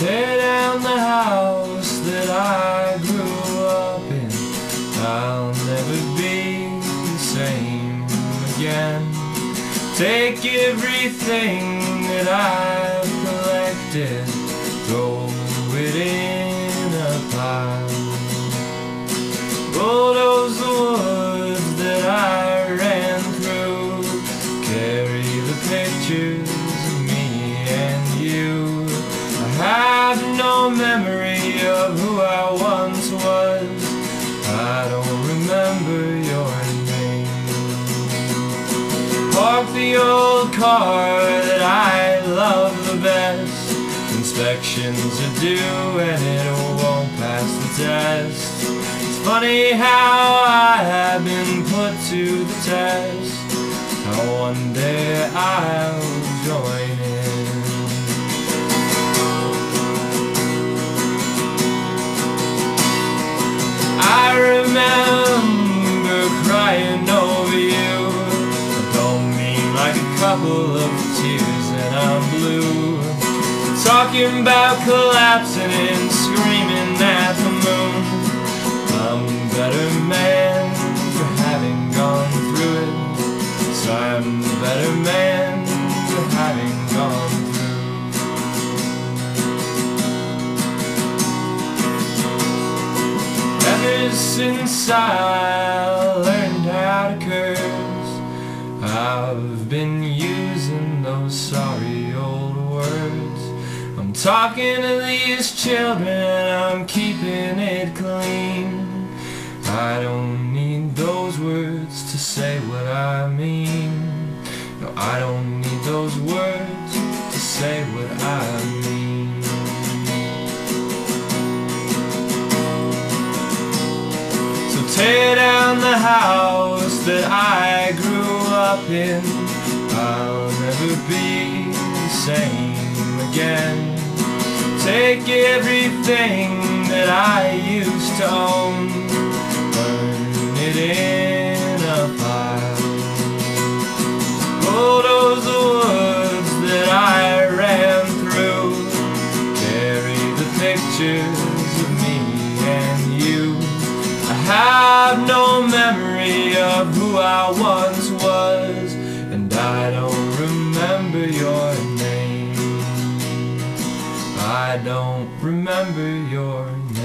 down the house that I grew up in. I'll never be the same again. Take everything that I've collected, throw it in Park the old car that I love the best. Inspections are due and it won't pass the test. It's funny how I have been put to the test. How one day I'll join couple of tears and I'm blue. Talking about collapsing and screaming at the moon. I'm a better man for having gone through it. So I'm a better man for having gone through. Ever since I learned how to curse, I've been talking to these children, I'm keeping it clean. I don't need those words to say what I mean. No, I don't need those words to say what I mean. So tear down the house that I grew up in. I'll never be the same again. Take everything that I used to own, burn it in a fire. Bulldoze oh, the woods that I ran through, carry the pictures of me and you. I have no memory of who I once was, and I don't remember your I don't remember your name.